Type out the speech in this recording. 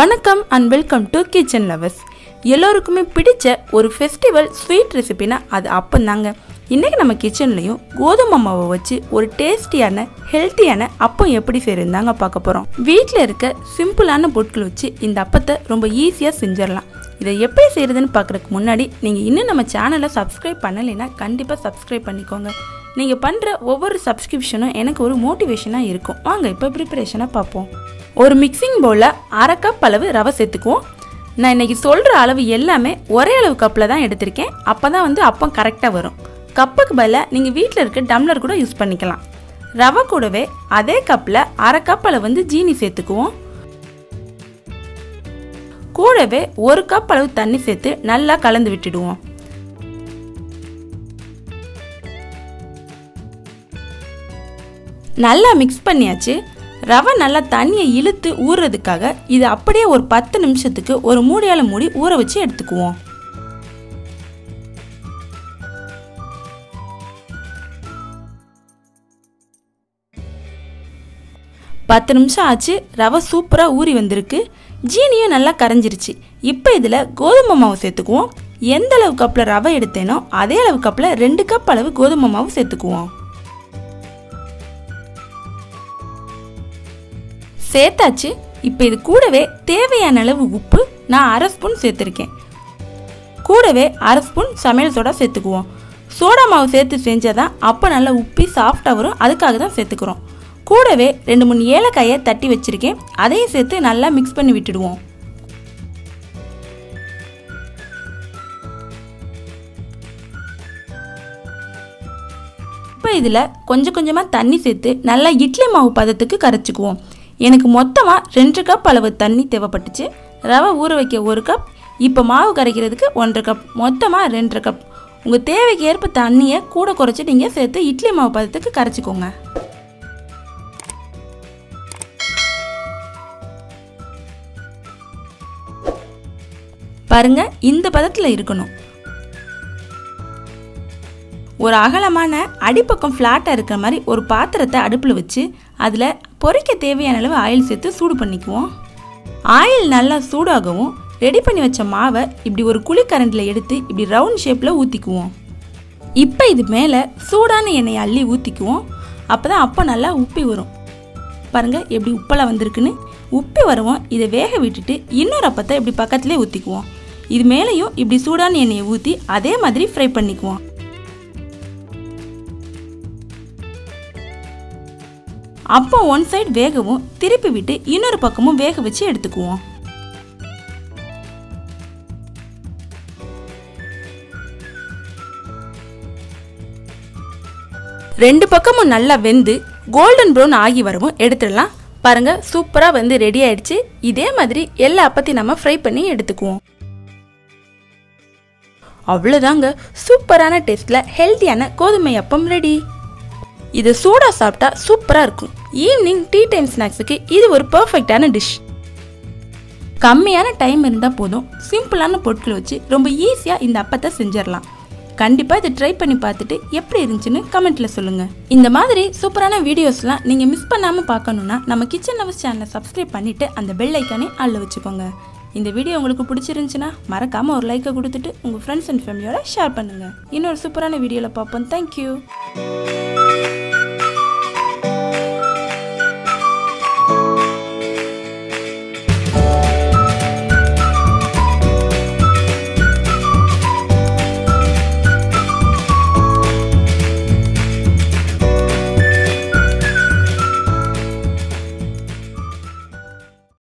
வணக்கம் and welcome to kitchen lovers எல்லோருக்குமே பிடிச்ச ஒரு ஃபெஸ்டிவல் ஸ்வீட் ரெசிபினா அது அப்பந்தாங்க. இன்றைக்கி நம்ம கிச்சன்லேயும் கோதுமை மாவை வச்சு ஒரு டேஸ்டியான ஹெல்த்தியான அப்பம் எப்படி செய்யறதுதாங்க பார்க்க போகிறோம் வீட்டில் இருக்க சிம்பிளான பொருட்கள் வச்சு இந்த அப்பத்தை ரொம்ப ஈஸியாக செஞ்சிடலாம். இதை எப்படி செய்கிறதுன்னு பார்க்குறதுக்கு முன்னாடி நீங்கள் இன்னும் நம்ம சேனலை சப்ஸ்கிரைப் பண்ணலைன்னா கண்டிப்பாக சப்ஸ்கிரைப் பண்ணிக்கோங்க. நீங்கள் பண்ணுற ஒவ்வொரு சப்ஸ்கிரிப்ஷனும் எனக்கு ஒரு மோட்டிவேஷனாக இருக்கும். வாங்க இப்போ ப்ரிப்பரேஷனாக பார்ப்போம். ஒரு மிக்சிங் பவுலில் அரை கப் அளவு ரவை சேர்த்துக்குவோம். நான் இன்னைக்கு சொல்கிற அளவு எல்லாமே ஒரே அளவு கப்பில் தான் எடுத்திருக்கேன். அப்போ தான் வந்து அப்பம் கரெக்டாக வரும். கப்புக்கு பதிலாக நீங்கள் வீட்டில் இருக்க டம்ளர் கூட யூஸ் பண்ணிக்கலாம். ரவை கூடவே அதே கப்பில் அரை கப் அளவு வந்து ஜீனி சேர்த்துக்குவோம். கூடவே ஒரு கப் அளவு தண்ணி சேர்த்து நல்லா கலந்து விட்டுடுவோம். நல்லா மிக்ஸ் பண்ணியாச்சு. ரவை நல்லா தண்ணியை இழுத்து ஊறுறதுக்காக இது அப்படியே ஒரு பத்து நிமிஷத்துக்கு ஒரு மூடியால் மூடி ஊற வச்சு எடுத்துக்குவோம். பத்து நிமிஷம் ஆச்சு ரவை சூப்பராக ஊறி வந்திருக்கு. ஜீனியும் நல்லா கரைஞ்சிருச்சு. இப்போ இதில் கோதுமை மாவு சேர்த்துக்குவோம். எந்த அளவு கப்பில் ரவை எடுத்தேனோ அதே அளவு கப்பில் ரெண்டு கப் அளவு கோதுமை மாவு சேர்த்துக்குவோம். சேர்த்தாச்சு. இப்போ இது கூடவே தேவையான அளவு உப்பு நான் அரை ஸ்பூன் சேர்த்துருக்கேன். கூடவே அரை ஸ்பூன் சமையல் சோடா சேர்த்துக்குவோம். சோடா மாவு சேர்த்து செஞ்சால் தான் அப்போ நல்லா உப்பி சாஃப்டாக வரும். அதுக்காக தான் சேர்த்துக்கிறோம். கூடவே ரெண்டு மூணு ஏலக்காயை தட்டி வச்சுருக்கேன். அதையும் சேர்த்து நல்லா மிக்ஸ் பண்ணி விட்டுடுவோம். இப்போ இதில் கொஞ்சம் கொஞ்சமாக தண்ணி சேர்த்து நல்லா இட்லி மாவு பதத்துக்கு கரைச்சிக்குவோம். எனக்கு மொத்தமாக ரெண்டு கப் அளவு தண்ணி தேவைப்பட்டுச்சு. ரவை ஊற வைக்க ஒரு கப் இப்போ மாவு கரைக்கிறதுக்கு ஒன்றரை கப் மொத்தமாக ரெண்டரை கப் உங்கள் தேவைக்கு ஏற்ப தண்ணியை கூட குறைச்சி நீங்கள் சேர்த்து இட்லி மாவு பதத்துக்கு கரைச்சிக்கோங்க. பாருங்க இந்த பதத்தில் இருக்கணும். ஒரு அகலமான அடிப்பக்கம் ஃப்ளாட்டாக இருக்கிற மாதிரி ஒரு பாத்திரத்தை அடுப்பில் வச்சு அதில் பொரிக்க தேவையான அளவு ஆயில் சேர்த்து சூடு பண்ணிக்குவோம். ஆயில் நல்லா சூடாகவும் ரெடி பண்ணி வச்ச மாவை இப்படி ஒரு குழிக்கரண்டில் எடுத்து இப்படி ரவுண்ட் ஷேப்பில் ஊற்றிக்குவோம் இப்போ இது மேலே சூடான எண்ணெயை அள்ளி ஊற்றிக்குவோம் அப்போ தான் அப்போ நல்லா உப்பி வரும். பாருங்கள் எப்படி உப்பெல்லாம் வந்திருக்குன்னு. உப்பி வருவோம் இதை வேக விட்டுட்டு இன்னொரு அப்பத்தை இப்படி பக்கத்துலேயே ஊற்றிக்குவோம் இது மேலேயும் இப்படி சூடான எண்ணெயை ஊற்றி அதே மாதிரி ஃப்ரை பண்ணிக்குவோம். அப்போ ஒன் சைடு வேகவும் திருப்பி விட்டு இன்னொரு பக்கமும் வேக வச்சு எடுத்துக்குவோம். ரெண்டு பக்கமும் நல்லா வெந்து கோல்டன் ப்ரௌன் ஆகி வரவும் எடுத்துடலாம். பாருங்கள் சூப்பராக வந்து ரெடி ஆயிடுச்சு. இதே மாதிரி எல்லா அப்பத்தையும் நம்ம ஃப்ரை பண்ணி எடுத்துக்குவோம். அவ்வளோதாங்க சூப்பரான டேஸ்ட்டில் ஹெல்த்தியான கோதுமை அப்பம் ரெடி இது சூடாக சாப்பிட்டா சூப்பராக இருக்கும். ஈவினிங் டீ டைம் ஸ்நாக்ஸுக்கு இது ஒரு பர்ஃபெக்டான டிஷ் கம்மியான டைம் இருந்தால் போதும். சிம்பிளான பொருட்கள் வச்சு ரொம்ப ஈஸியாக இந்த அப்பத்தை செஞ்சிடலாம். கண்டிப்பாக இதை ட்ரை பண்ணி பார்த்துட்டு எப்படி இருந்துச்சுன்னு கமெண்ட்டில் சொல்லுங்கள் இந்த மாதிரி சூப்பரான வீடியோஸ்லாம் நீங்கள் மிஸ் பண்ணாமல் பார்க்கணுன்னா நம்ம கிச்சன் லவர்ஸ் சேனலை சப்ஸ்கிரைப் பண்ணிவிட்டு அந்த பெல் ஐக்கானே ஆளில் வச்சுக்கோங்க. இந்த வீடியோ உங்களுக்கு பிடிச்சிருந்துச்சுன்னா மறக்காமல் ஒரு லைக்கை கொடுத்துட்டு உங்கள் ஃப்ரெண்ட்ஸ் அண்ட் ஃபேமிலியோட ஷேர் பண்ணுங்கள் இன்னொரு சூப்பரான வீடியோவில் பார்ப்போம். தேங்க்யூ